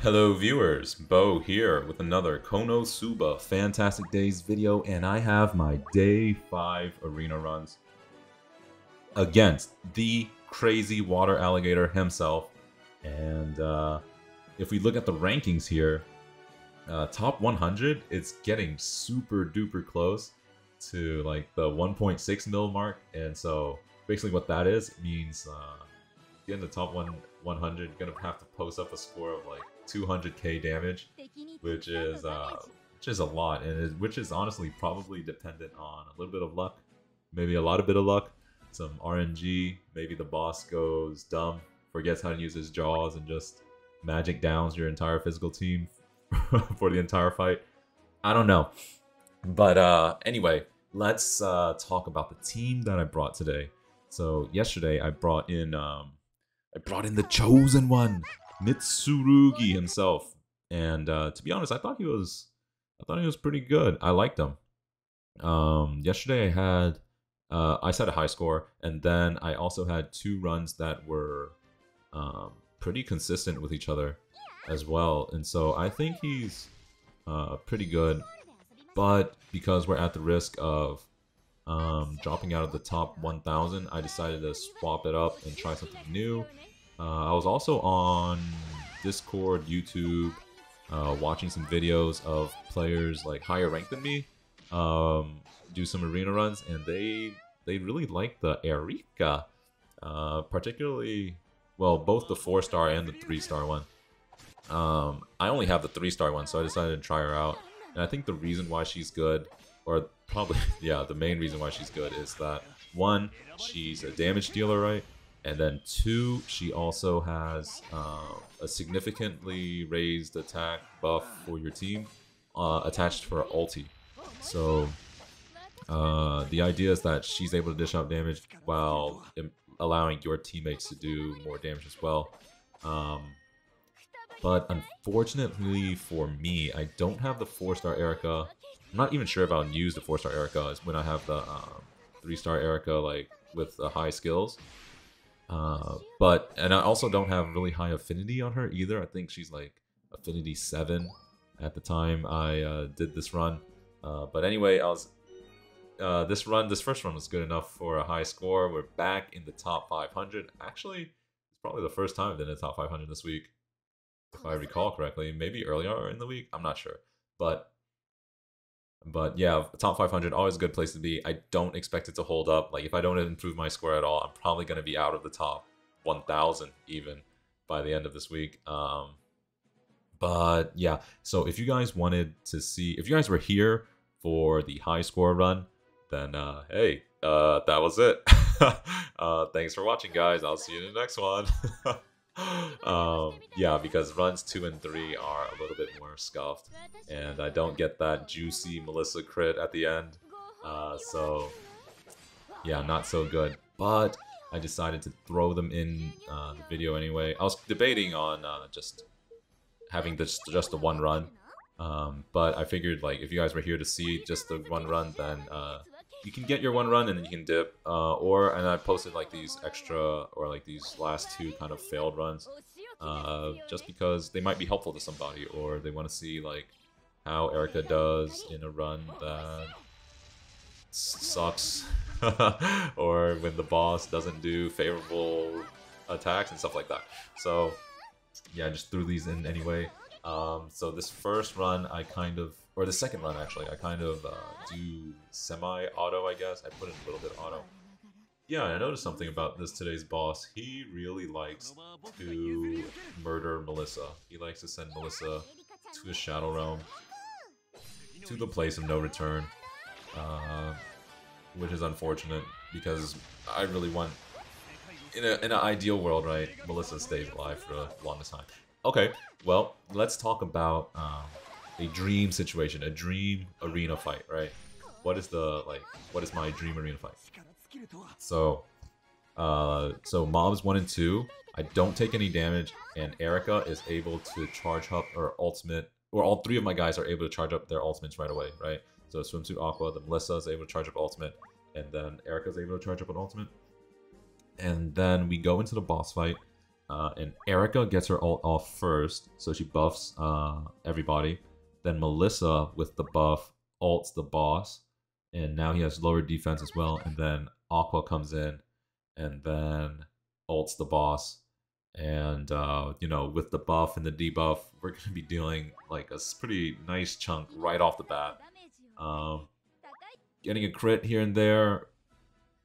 Hello viewers, Beau here with another Konosuba Fantastic Days video and I have my day 5 arena runs against the crazy water alligator himself. And uh, if we look at the rankings here, uh, top 100 it's getting super duper close to like the 1.6 mil mark. And so basically what that is means uh, get in the top one 100 you're gonna have to post up a score of like 200k damage, which is uh, which is a lot, and it, which is honestly probably dependent on a little bit of luck, maybe a lot of bit of luck, some RNG. Maybe the boss goes dumb, forgets how to use his jaws, and just magic downs your entire physical team for the entire fight. I don't know, but uh, anyway, let's uh, talk about the team that I brought today. So yesterday I brought in um, I brought in the chosen one. Mitsurugi himself. And uh, to be honest, I thought he was I thought he was pretty good. I liked him. Um, yesterday I had uh, I set a high score, and then I also had two runs that were um, pretty consistent with each other as well. And so I think he's uh, pretty good. But because we're at the risk of um, dropping out of the top 1,000, I decided to swap it up and try something new. Uh, I was also on Discord, YouTube, uh, watching some videos of players like higher ranked than me um, do some arena runs, and they they really like the Erika, uh, particularly well both the four star and the three star one. Um, I only have the three star one, so I decided to try her out, and I think the reason why she's good, or probably yeah, the main reason why she's good is that one, she's a damage dealer, right? And then two, she also has uh, a significantly raised attack buff for your team uh, attached for ulti. So uh, the idea is that she's able to dish out damage while allowing your teammates to do more damage as well. Um, but unfortunately for me, I don't have the 4-star Erika. I'm not even sure if I'll use the 4-star Erika when I have the 3-star um, Erika like with the high skills. Uh, but and I also don't have really high affinity on her either. I think she's like affinity seven at the time I uh, did this run. Uh, but anyway, I was uh, this run, this first run was good enough for a high score. We're back in the top 500. Actually, it's probably the first time I've been in the top 500 this week, if I recall correctly. Maybe earlier in the week, I'm not sure. But but yeah, top 500, always a good place to be. I don't expect it to hold up. Like, if I don't improve my score at all, I'm probably going to be out of the top 1,000 even by the end of this week. Um, but yeah, so if you guys wanted to see, if you guys were here for the high score run, then uh, hey, uh, that was it. uh, thanks for watching, guys. I'll see you in the next one. um, yeah, because runs two and three are a little bit more scuffed, and I don't get that juicy Melissa crit at the end. Uh, so yeah, not so good. But I decided to throw them in uh, the video anyway. I was debating on uh, just having this just the one run, um, but I figured like if you guys were here to see just the one run, then uh, you can get your one run and then you can dip. Uh, or and I posted like these extra or like these last two kind of failed runs, uh, just because they might be helpful to somebody or they want to see like how Erika does in a run that sucks, or when the boss doesn't do favorable attacks and stuff like that. So yeah, I just threw these in anyway. Um, so this first run, I kind of or the second run actually, I kind of uh, do semi-auto, I guess. I put in a little bit auto. Yeah, I noticed something about this today's boss. He really likes to murder Melissa. He likes to send Melissa to the Shadow Realm, to the place of no return, uh, which is unfortunate because I really want, in, a, in an ideal world, right, Melissa stays alive for the longest time. Okay, well, let's talk about um, a dream situation, a dream arena fight, right? What is the like? What is my dream arena fight? So, uh, so mobs one and two, I don't take any damage, and Erika is able to charge up her ultimate, or all three of my guys are able to charge up their ultimates right away, right? So swimsuit Aqua, the Melissa is able to charge up ultimate, and then Erika is able to charge up an ultimate. And then we go into the boss fight, uh, and Erika gets her ult off first, so she buffs uh, everybody. Then Melissa with the buff ults the boss, and now he has lower defense as well. And then Aqua comes in, and then ults the boss. And uh, you know, with the buff and the debuff, we're gonna be dealing like a pretty nice chunk right off the bat. Um, getting a crit here and there,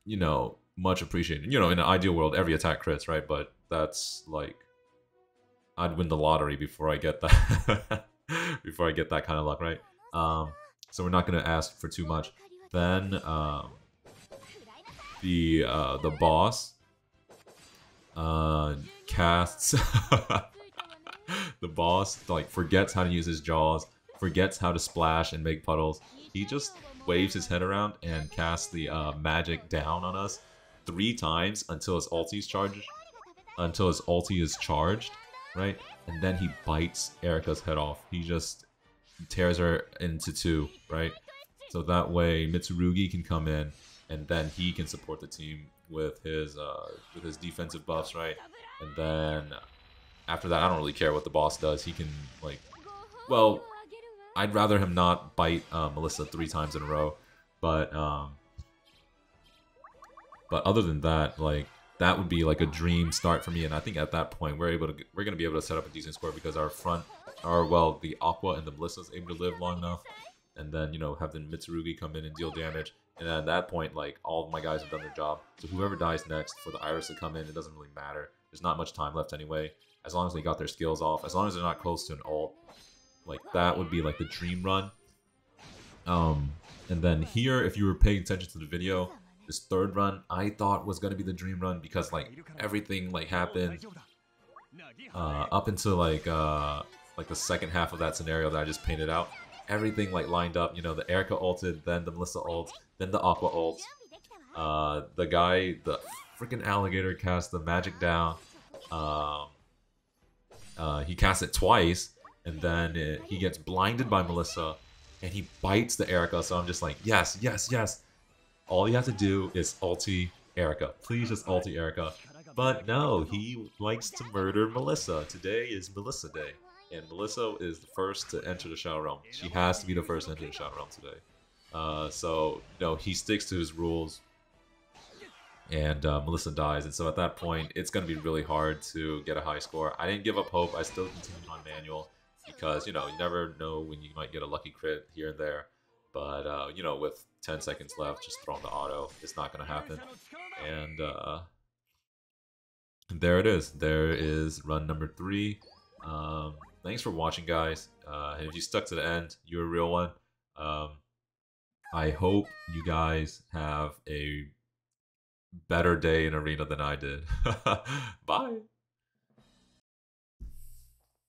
you know, much appreciated. You know, in an ideal world, every attack crits, right? But that's like, I'd win the lottery before I get that, before I get that kind of luck, right? Um, so we're not gonna ask for too much. Then um, the uh, the boss uh, casts the boss like forgets how to use his jaws, forgets how to splash and make puddles. He just waves his head around and casts the uh, magic down on us three times until his ulti is charged. Until his ulti is charged, right? And then he bites Erika's head off. He just tears her into two, right? So that way Mitsurugi can come in and then he can support the team with his uh, with his defensive buffs, right? And then after that, I don't really care what the boss does. He can like, well, I'd rather him not bite uh, Melissa three times in a row, but um, but other than that, like that would be like a dream start for me. And I think at that point, we're able to we're gonna be able to set up a decent score because our front, our well, the Aqua and the Melissa's able to live long enough, and then you know have the Mitsurugi come in and deal damage. And at that point, like all of my guys have done their job. So whoever dies next for the Iris to come in, it doesn't really matter. There's not much time left anyway. As long as they got their skills off, as long as they're not close to an ult, like that would be like the dream run. Um, and then here, if you were paying attention to the video, this third run I thought was gonna be the dream run because like everything like happened uh, up until like uh, like the second half of that scenario that I just painted out. Everything like lined up. You know, the Erika ulted, then the Melissa ult, then the Aqua ult. Uh, the guy, the freaking alligator cast the magic down. Um, uh, he casts it twice, and then it, he gets blinded by Melissa, and he bites the Erika. So I'm just like, yes, yes, yes. All you have to do is ulti Erika. Please just ulti Erika. But no, he likes to murder Melissa. Today is Melissa Day. And Melissa is the first to enter the Shadow Realm. She has to be the first to enter the Shadow Realm today. Uh, so, you know, he sticks to his rules. And uh, Melissa dies. And so at that point, it's going to be really hard to get a high score. I didn't give up hope. I still continued on manual. Because, you know, you never know when you might get a lucky crit here and there. But, uh, you know, with 10 seconds left, just throw in the auto. It's not going to happen. And uh, there it is. There is run number three. Um, thanks for watching, guys. Uh, if you stuck to the end, you're a real one. Um, I hope you guys have a better day in Arena than I did. Bye.